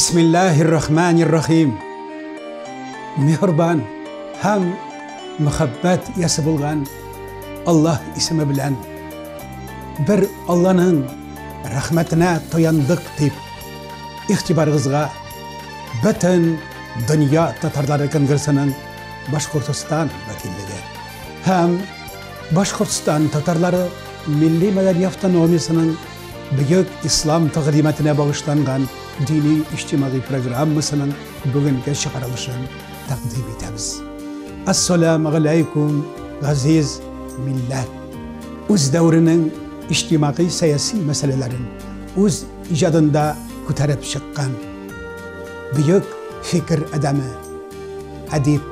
Бисмиллахир-рахманир-рахим. Мехрбан һәм мөхәббәт ясы булган Аллаһ исеме белән бер Алланың рәхмәтенә тояндык дип игътибарыгызга бөтен дөнья татарлары конгрессының Башкортстан вәкиллеге һәм Башкортстан татарлары милли мәдәни автономиясының бөек ислам тәкъдимәтенә багышланган ديني اجتماعي بروجرام مثلا بغن كشغل علشان تقديم تبز السلام عليكم عزيز ملة o'z davrining ijtimoiy siyosiy masalalarini o'z ijodida ko'tarib chiqqan buyuk fikr adami adib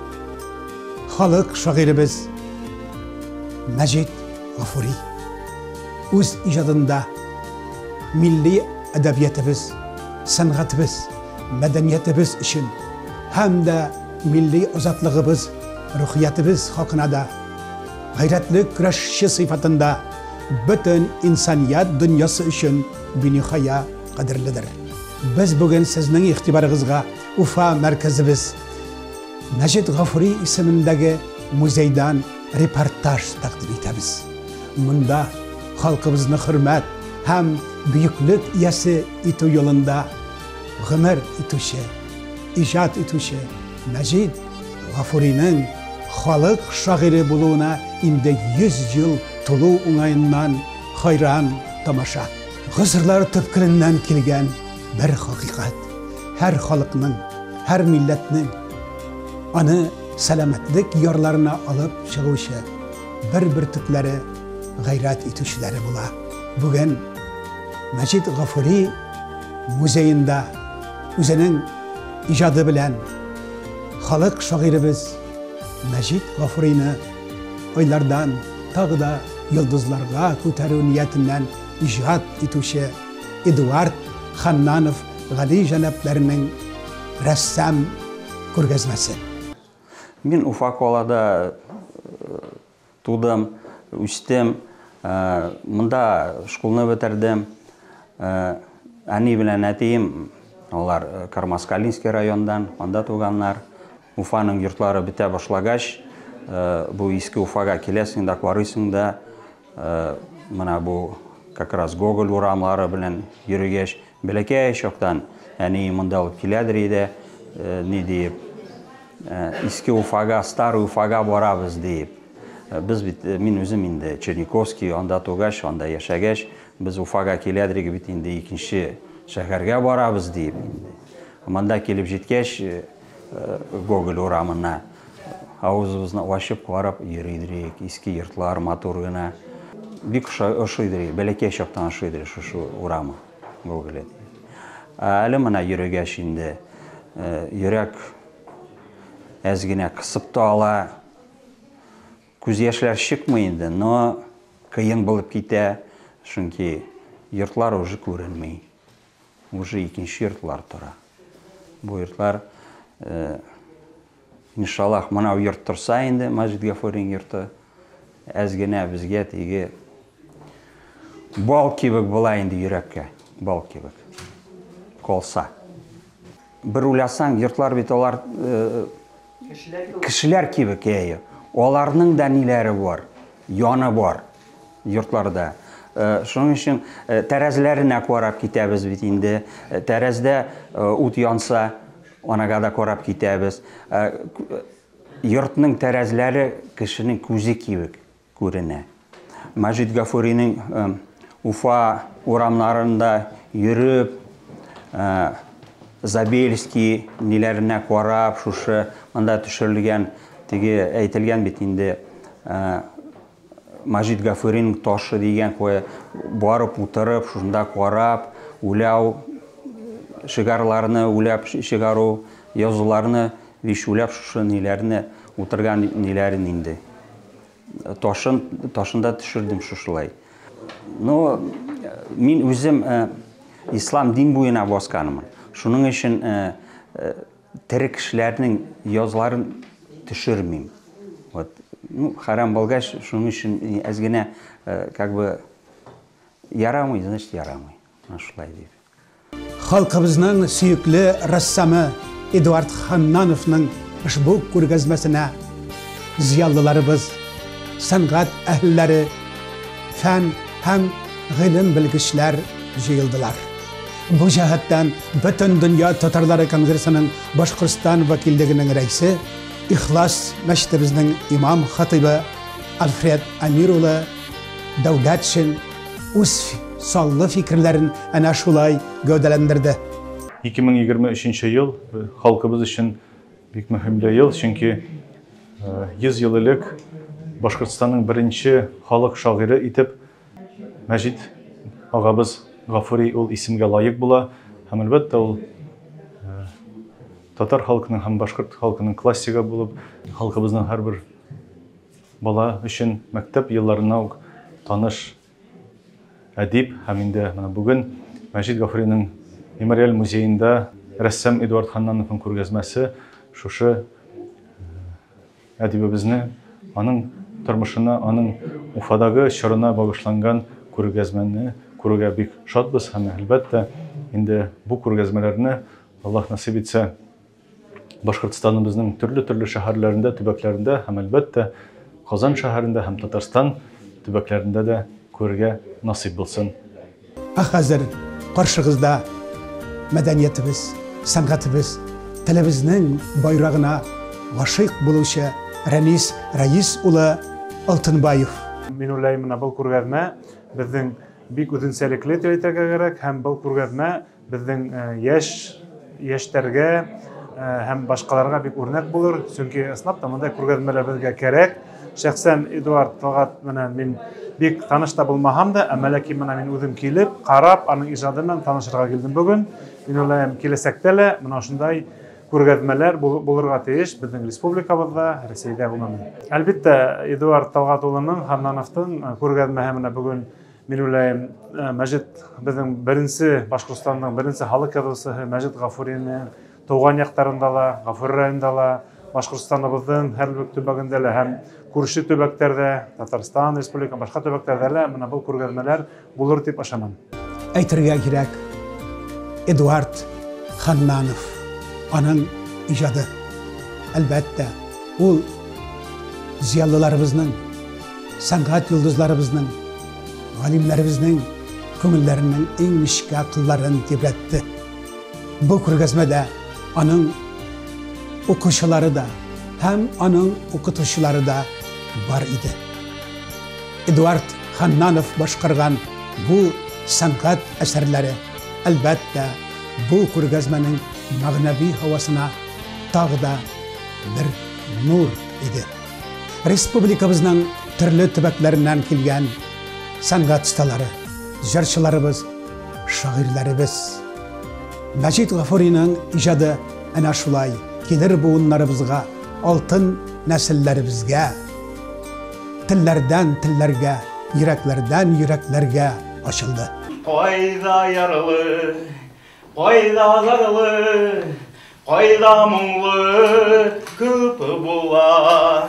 xalq shoirimiz majid g'afuriy o'z ijodida milliy adabiyotimiz adabiyatimiz san'atimiz madaniyatimiz uchun hamda milliy ozodligimiz ruhiyatimiz haqida g'ayratli kurashchi sifatida butun insoniyat dunyosi uchun benihoya qadrlidir biz bugun sizning e'tiboringizga ufa markazimiz najid g'afuriy ismidagi muzeydan reportaj taqdim etamiz bunda xalqimizni hurmat ham buyuklik egasi etu yo'lida g'imir etuvchi ijod etuvchi majid g'afuriyning xalq shoiri bo'luvina endi yuz yil to'lov o'ng'ayindan hayron tomosha g'izrlar to'pkiridan kelgan bir haqiqat har xalqning har millatning ani salomatlik yorlarini olib chiquvchi bir bir tuklari g'ayrat etuvchilari bo'lar bugun majid muzeyida o'zining ijodi bilan xalq shoirimiz majid g'afuriyni oylardan tog'da yulduzlarga ko'taruv niyatidan ijod etuvchi eduard hannanov g'ali janoblarining rassam ko'rgazmasi. Men ufakolada тудым үстем мында школны бетердем әни белән әтием Алар э, Кармаскалинский райондан, анда туганнар. Уфаның йортлары бетә башлагач, э, бу иске Уфага киләсең дә, карыйсың да, э, мына бу как раз Гоголь урамлары белән йөрегәч, бәләкәй чактан, әни монда алып киләдер иде, ни диеп, иске Уфага, старый Уфага барабыз диеп. Без бит, мин үзем инде Черниковский, анда тугач, анда яшәгәч, без Уфага киләдер бит инде икенче шәһәргә барабыз дип мында килеп җиткәч гоголь урамына авызыбызны ачып карап йөридек иске йортлар матур гына. Бик ошыйдыр бәләкәй чактан ошыйдыр шушы урамы гоголь әле менә йөрегәч инде йөрәк әз генә кысып та ала күз яшьләр чыкмый инде но кыен булып китә чөнки йортлар уже күренмәй уже икенче йортлар тора. Бу йортлар иншаллах мынау йорт торса инде мәҗит гафурин йорты. Әз генә безгә теге бал кебек була инде йөрәккә бал кебек. Калса бер уйласаң йортлар бит алар кешеләр кебек әйе. Аларның да ниләре бар яны бар йортларда. Шуның өчен тәрәзәләренә карап китәбез бит инде. Тәрәзәдә ут янса анага да карап китәбез. Йортның тәрәзәләре кешенең күзе кебек күренә. Мәҗит гафуринең уфа урамнарында йөреп забельский ниләренә карап шушы монда төшерелгән теге әйтелгән бит Мажид Гафурин тошы деген кое барып утырып, шунда карап, уйлау шигарларны уйлап шигару, язуларны виш уйлап шушы ниләрне утырган ниләрен инде. Тошын тошында төшердем шушылай. Но мин үзем ислам дин буена басканмын. Шуның өчен тере кешеләрнең язларын төшермим. Вот ну, харам болғаш, шуның үшін әз генә как бы ярамый, значит, ярамый. Шулай деп. халқыбызның сүйіклі рассамы эдуард ханнановның ұшбу күргәзмәсенә зиялыларыбыз сәнгать әһелләре фән һәм ғилем белгечләр җыелдылар бу җәһәттән бөтен дөнья татарлары конгрессының башкортстан вәкиллегенең рәисе ихлас мәчетебезнең имам хатибы альфред амир улы дәүләтшин үз саллы фикерләрен әнә шулай гәүдәләндерде 2023 ел халкыбыз өчен бик мөһимле ел чөнки 100 ел элек башкортстанның беренче халык шагыйре итеп мәҗит агабыз гафури ул исемгә лаек була һәм әлбәттә ул татар халкының һәм башкорт халкының классигі булып халкыбызның һәрбер бала өчен мәктәп елларына ук таныш әдип һәм инде менә бүген мәҗит гафуриның мемориаль музейында рәссам эдуард ханнановның күргәзмәсе шушы әдибебезне аның тормышына аның уфадагы чорына багышланган күргәзмәне күрүгә бик шатбыз һәм әлбәттә инде бу күргәзмәләрне аллаһ насип итсә башкортстаныбыздың төрле төрле шәһәрләрендә төбәкләрендә һәм әлбәттә казан шәһәрендә һәм татарстан төбәкләрендә дә күрергә насип булсын. Ә хәзер каршыгызда мәдәниятебез сәнгатебез телебезнең байрагына гашыйк булучы рәнис рәис улы алтынбаев. Мин уйлайм менә был күргәзмә безнең бик үзенчәлекле дип әйтергә кирәк һәм был күргәзмә безнең яшь яшьтәргә һәм башкаларга бик үрнәк булыр. Чөнки ысынлап та мындай күргәзмәләр безгә кирәк шәхсән эдуард талгат менән мин бик таныш та булмаһам да әмма ләкин менә мин үзем килеп карап аның иҗаты белән танышырга килдем бүген. Мин уйлыйм киләсәктә лә менә шундай күргәзмәләр булырга тиеш безнең республикабызда рәсәйдә гомумән әлбәттә эдуард талгат улының ханнановтың күргәзмәһе менә бүген мин уйлыйм мәҗит безнең беренче башкортстанның беренче халык язучысы мәҗит гафуриның туған яқтарында ла ғафур районында ла башкортстаныбыздың һәр төбәгендә лә һәм күрше төбәктәрдә татарстан республика башка төбәктәрдә лә менә был күргәзмәләр булыр дип ышанам әйтергә кирәк эдуард ханнанов аның иҗаты әлбәттә ул зиялыларыбызның сәнгать йолдызларыбызның галимнәребезнең күңелләренең иң нечкә кылларын тибрәтте. Бу күргәзмәдә аның укучылары да һәм аның укытучылары да бар иде эдуард ханнанов башкарган бу сәнгать әсәрләре әлбәттә бу күргәзмәнең мәгънәви һавасына тагы да бер нур иде республикабызның төрле төбәкләреннән килгән сәнгать осталары җырчыларыбыз шагыйрьләребез мәжит ғафуриның ижады әнә шулай килер буыннарыбызға алтын нәселләребезгә телләрдән телләргә йөрәкләрдән йөрәкләргә ачылды Қайда ярлы, қайда зарлы, қайда мұңлы көп бола.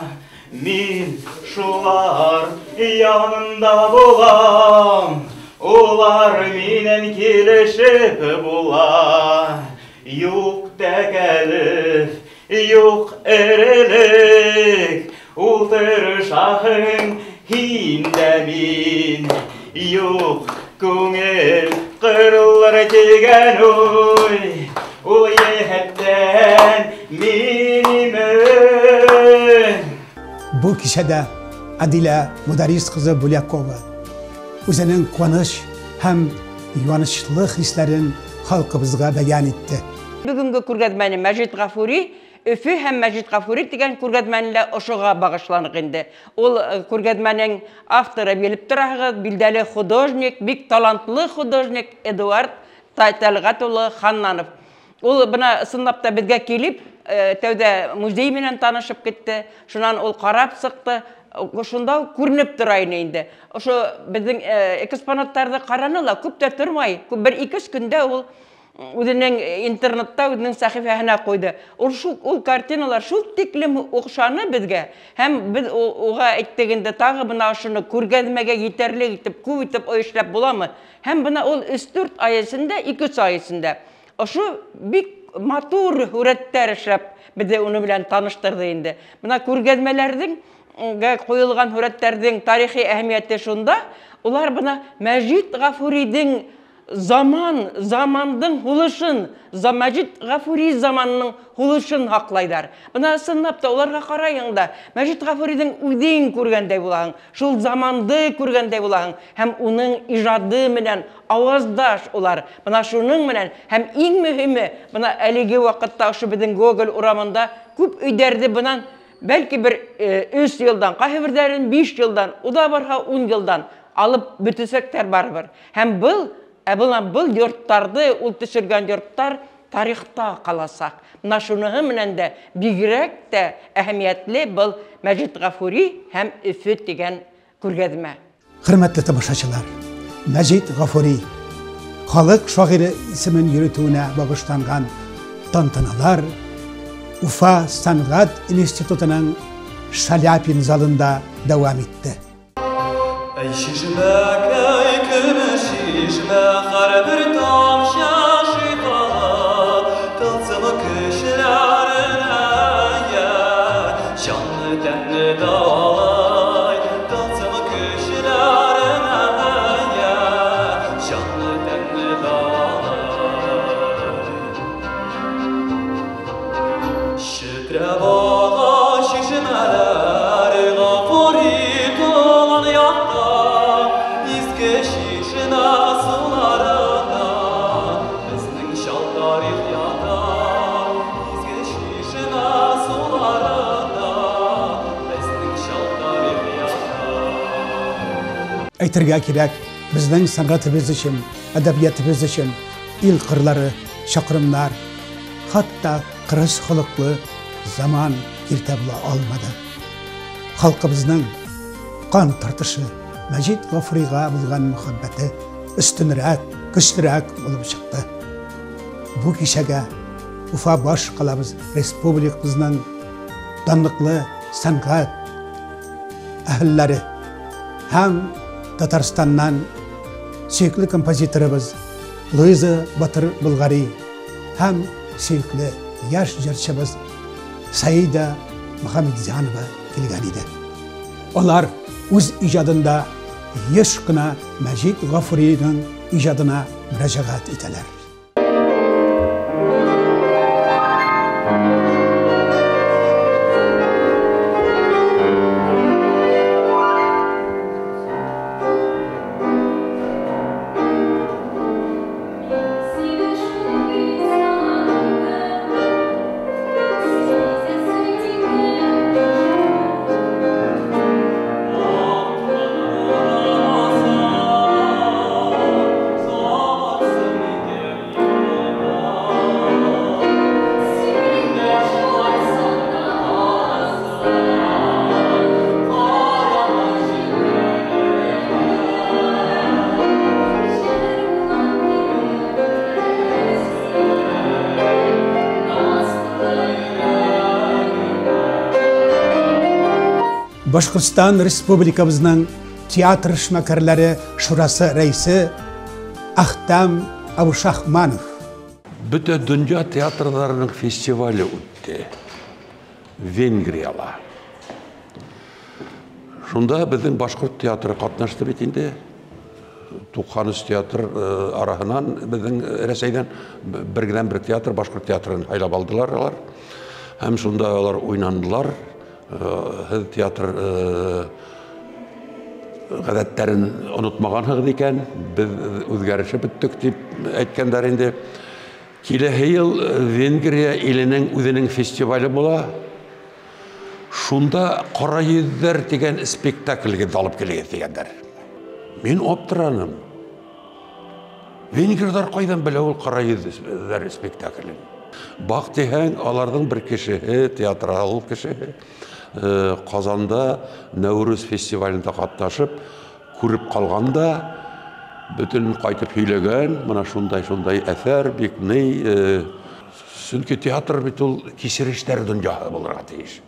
Мен шулар янында болам, олар менен келешіп бола. Юк тәкәліф, юк әрелік, Ултыр шахың һиндә мин, юк күңел кырылыр тигән уй, ул йәһәттән минеме. бу кичәдә әдилә мударис кызы булякова үзенең куаныч һәм юанычлы хисләрен халкыбызга бәян итте Бүгінгі күргәзмәне Мәжит Гафури, Өфі һәм Мәжит Гафури деген күргәзмәнелә ошыға бағышланық инде. Ул э, күргәзмәнең авторы белеп торағыз, билдәле художник, бик талантлы художник Эдуард Тайталгат улы Ханнанов. Ул бына ысынлап та безгә килеп, э, тәүдә музей менән танышып китте. Шунан ул карап сықты. Ул күренеп тора ине инде. Ошо безнең э, экспонаттарны караны ла күп тә тормай, күп бер 2 көндә ул үзенең интернетта үзенең сәхифәһенә куйды. Ул шул ул картиналар шул тиклем охшаны безгә һәм без уга әйттек инде тагы бына шуны күргәзмәгә җитәрлек итеп күп итеп оешлап буламы? Һәм бына ул 3-4 ай эчендә, 2 ай эчендә ошо бик матур һүрәттәр эшләп беҙҙе уны белән таныштырҙы инде. Бына күргәҙмәләрҙең га ҡуйылған һүрәттәрҙең тарихи әһәмиәте шунда, улар бына Мәжит Гафуридың заман, замандың һулышын, за- Мәжит Гафури заманының һулышын һаҡлайҙар. Бына ысынлап та уларға ҡарайың да, Мәжит Гафуриҙың үҙен күргәндәй булаһың, шул заманды күргәндәй булаһың, һәм уның ижады менән ауаздаш улар. Бына шуның менән һәм иң мөһиме, бына әлеге ваҡытта ошо беҙҙең Гоголь урамында күп өйҙәрҙе бынан бәлки бер өс йылдан, ҡайһы берҙәрен биш йылдан, уда барһа ун йылдан алып бөтәсәктәр барыбер. Һәм был, ә бына был йорттарҙы, ул төшөргән йорттар тарихта ҡаласаҡ. Мына шуныһы менән дә бигерәк тә әһәмиәтле был Мәжит Гафури һәм Өфө тигән күргәҙмә. Hürmetli tamaşaçılar, Mecid Gafuri, Halk Şairi ismin yürütüğüne bağışlangan tantanalar Ufa Sanat İnstitutu'nun Şalyapin zalında devam etti. Dicle her bir tavşan. Aytırga kerak, bizning san'atimiz uchun, adabiyatimiz uchun il qirlari, chaqrimlar, hatto qirish xuluqli zamon erta bo'la olmadi. Xalqimizning qon tortishi, Majid G'ofuriyga bo'lgan muhabbati ustunroq, kuchliroq bo'lib chiqdi. Bu kishaga Ufa bosh qalamiz respublikamizning donliqli san'at ahllari ham Татарстаннан сүйіклі композиторыбыз Луиза Батыр Бұлғари һәм сүйіклі яш жырчыбыз Саида Мөхәммәтҗанова килгән иде. Алар үз иҗадында еш кына Мәҗит Гафуриның иҗадына мөрәҗәгать итәләр. Башқұртстан Республикамызның театр эшмәкәрләре шурасы рәисе Ахтам Абушахманов Бөтә дөнья театрларының фестивалі үтте. Венгрияла. Шунда біздің башқұрт театры қатнашты бит инде. Туқаныс театр э, араһынан біздің Рәсәйдән бергедән бер театр башқұрт театрын һайлап алдылар алар. Һәм шунда алар. Һеҙ театр ғәҙәттәрен онотмағанһығыҙ икән, беҙ үҙгәрешеп бөттөк дип әйткәндәр инде. Киләһе йыл Венгрия иленең үҙенең фестивале була. Шунда «Ҡара йөҙҙәр» тигән спектакльгеҙ алып килегеҙ тигәндәр. Мин аптыраным. Венгрдар ҡайҙан белә ул «Ҡара йөҙҙәр» спектаклен? Баҡ тиһәң, аларҙың бер кешеһе, театрал кешеһе, э, Ҡазанда Нәүрүз фестивалендә ҡатнашып, күреп ҡалғанда, бөтөн ҡайтып һөйләгән, мына шундай шундай әҫәр, бик ни, э, сөнки театр бит ул кисерештәр донъяһы булырға тейеш.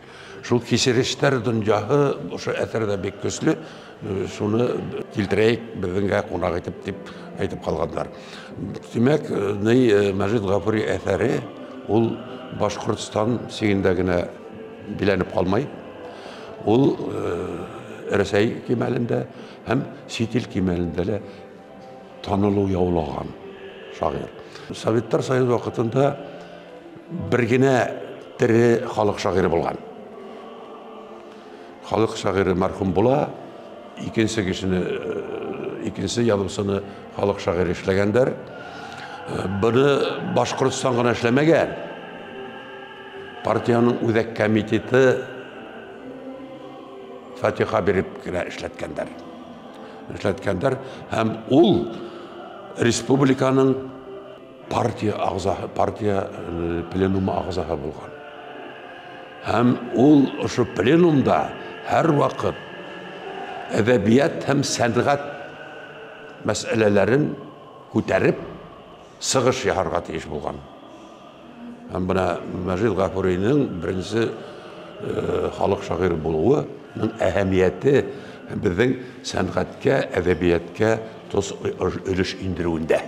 шул кесерештер дөньяһы ошо әсәрдә бик көчле Э, шуны килтерәйек беҙҙеңгә ҡунаҡ итеп дип әйтеп ҡалғандар тимәк мәжит ғафури әҫәре ул сигендә биләнеп ҡалмай ул рәсәй кимәлендә һәм сит ил кимәлендә лә танылыу яулаған шағир советтар союзы ваҡытында бер генә тере халыҡ шағиры булған халыҡ шағиры мәрхүм була икенсе кешене икенсе яҙыусыны халыҡ шағиры эшләгәндәр быны башҡортостан ғына эшләмәгән Партияның үҙәк комитеты фатиха биреп кенә эшләткәндәр һәм ул республиканың партия ағзаһы партия пленумы ағзаһы булған һәм ул ошо пленумда һәр ваҡыт әҙәбиәт һәм сәнғәт мәсьәләләрен күтәреп сығыш яһарға тейеш булған һәм бына мәжит ғафурийның беренсе халыҡ шағиры булыуының әһәмиәте беҙҙең сәнғәткә әҙәбиәткә тос өлөш индереүендә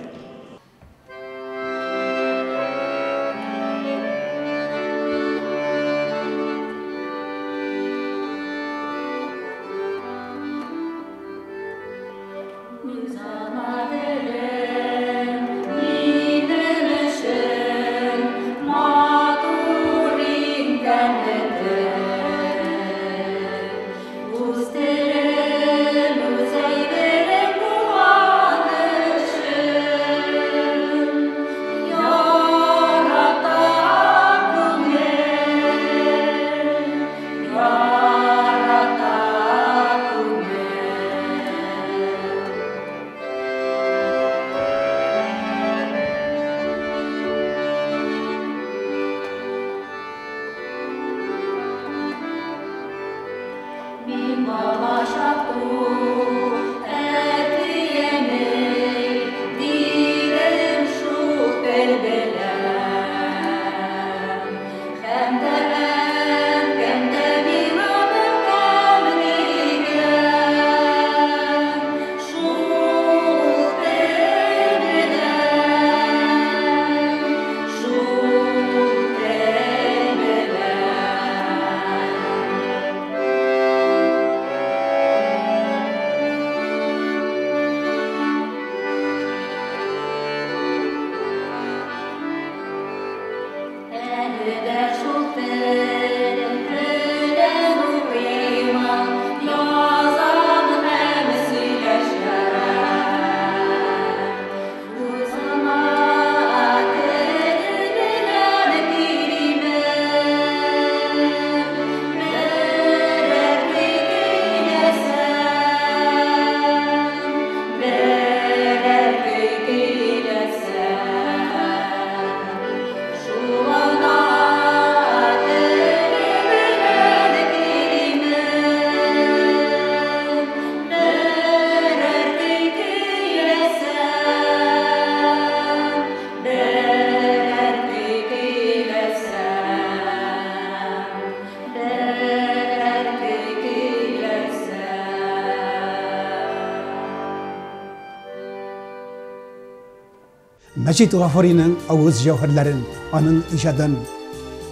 мәжит ғафуриның ауыз жауһарларын аның ижадын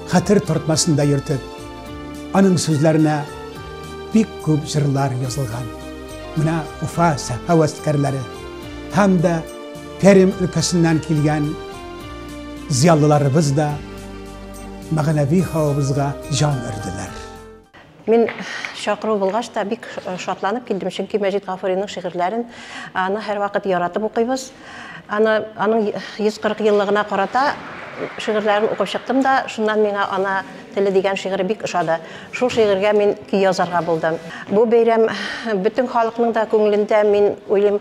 хәтер тартмасында йөртеп аның сүзләренә бик күп җырлар язылган менә уфа һәвәскәрләре һәм дә пәрим өлкәсеннән килгән зиялыларыбыз да мәғнәви һавабызға жан өрдөләр Мин шақыру булгач та бик шатланып килдем, чөнки Мәҗит Гафуриның шигырьләрен аны һәр вакыт яратып укыйбыз. Аны аның 140 еллыгына карата шигырьләрен укып чыктым да, шуннан миңа ана теле дигән шигырь бик ошады. Шул шигырьгә мин ки язарга булдым. Бу бәйрәм бөтен халыкның да күңелендә мин уйлыйм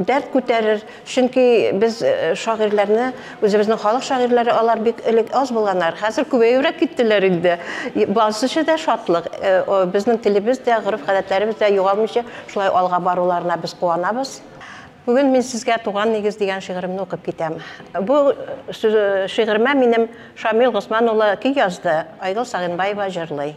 дәрт күтәрер, чөнки без шагыйрьләрне, үзебезнең халык шагыйрьләре алар бик элек аз булганнар. Хәзер күбәйрәк киттеләр инде. Басышы да шатлык. Безнең телебез дә, гырыф гадәтләребез дә югалмыйча, шулай алга баруларына без куанабыз. Бүген мин сезгә туган нигез дигән шигыремне укып китәм. Бу ши- шигыремә минем Шамил Госман улы көй язды. Айгыл Сагынбаева җырлый.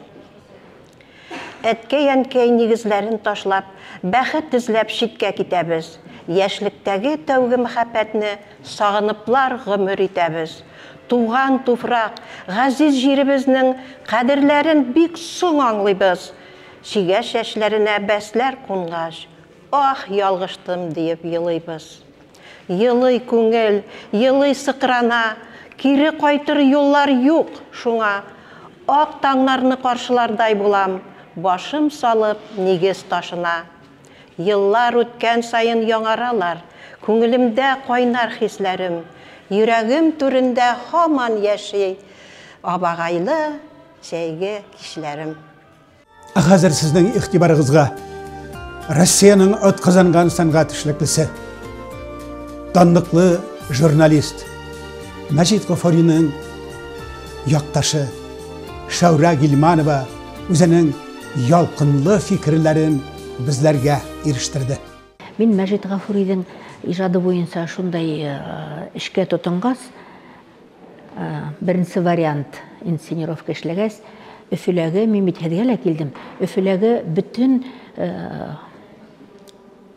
Әткәй әнкәй нигезләрен ташлап, бәхет эзләп читкә китәбез. Яшьлектәге тәүге мәхәббәтне сагыныплар гомер итәбез. Туган туфрак, газиз җиребезнең кадерләрен бик соң аңлыйбыз. Чигә чәчләренә бәсләр ах, ялгыштым диеп елыйбыз. Йылый күңел, йылый сыкрана, кире кайтыр юллар юк шуңа. Ак таңнарны каршылардай булам, башым салып нигез ташына. Йыллар үткән сайын яңаралар, күңелемдә кайнар хисләрем, йөрәгем түрендә һаман яши абагайлы сәйге кишләрем. Хәзер сезнең игътибарыгызга Россиянең от казанган сәнгать эшлеклесе, данлыклы журналист Мәҗит Гафариның якташы Шәүрә Гилманова үзенең ялкынлы фикерләрен безләргә ирештерде. Мин Мәжит Гафуридың ижады буенча шундай э, эшкә тотынгас, э, беренче вариант инсценировка эшләгәс, Өфөләге мин бит һеҙгә лә килдем. Өфөләге э,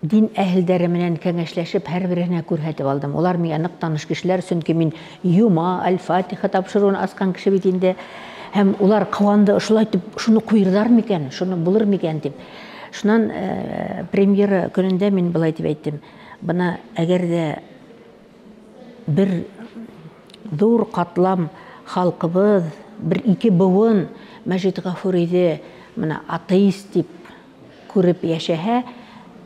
дин әһелдәре менән кәңәшләшеп һәр беренә күрһәтеп алдым. Улар миңа нык таныш кешеләр, сөнки мин Юма, Аль-Фатиха тапшыруын аскан кеше бит инде. Һәм улар каванды ошолай итеп, шуны куйырдар микән, шуны булыр микән дип. Шунан э, премьера көнендә мин былай дип әйттем. Бына әгәр дә бер ҙур ҡатлам халҡыбыҙ, бер ике быуын Мәжит Гафуриҙе мына атеист дип күреп йәшәһә,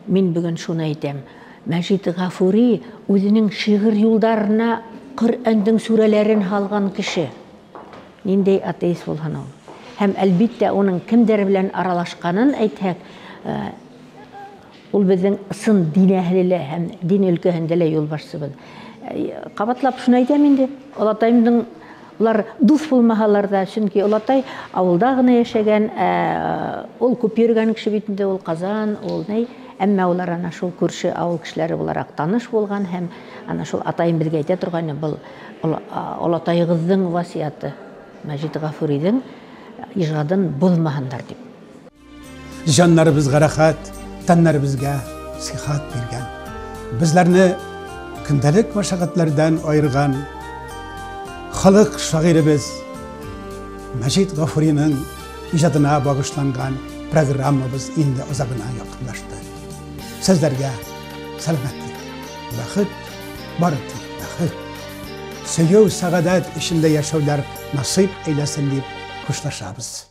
мин бөгөн шуны әйтәм. Мәжит Гафури үҙенең шиғыр юлдарына Ҡөрьәндең сүрәләрен һалған кеше. Ниндәй атеист булһын ул. Һәм әлбиттә уның кемдәр белән аралашҡанын әйтһәк, э, ул беҙҙең ысын дин әһеле лә һәм дин өлкәһендә лә юлбашсыбыҙ. Э, Ҡабатлап шуны әйтәм инде. Олатайымдың улар дуҫ булмаһалар да, сөнки олатай ауылда ғына йәшәгән, ә, ул күп йөрөгән кеше бит инде, ул Ҡазан, ул ней, әммә улар ана шул күрше ауыл кешеләре булараҡ таныш булған һәм ана шул атайым беҙгә әйтә торғайны, был ол- а, олатайығыҙҙың васыяты, Мәжит Гафуриҙың ижадын боҙмаһындар дип. Җаннарыбызга рәхәт, тәннәребезгә сихат биргән. Безләрне көндәлек мәшәкатьләрдән айырган халык шагыйребез Мәҗит Гафуриның иҗатына багышланган программабыз инде азабына якынлашты. sizlarga salomatlik baxt borliqlik baxil suyov saodat ishida yashovlar nasib aylasin deb xo'shlashamiz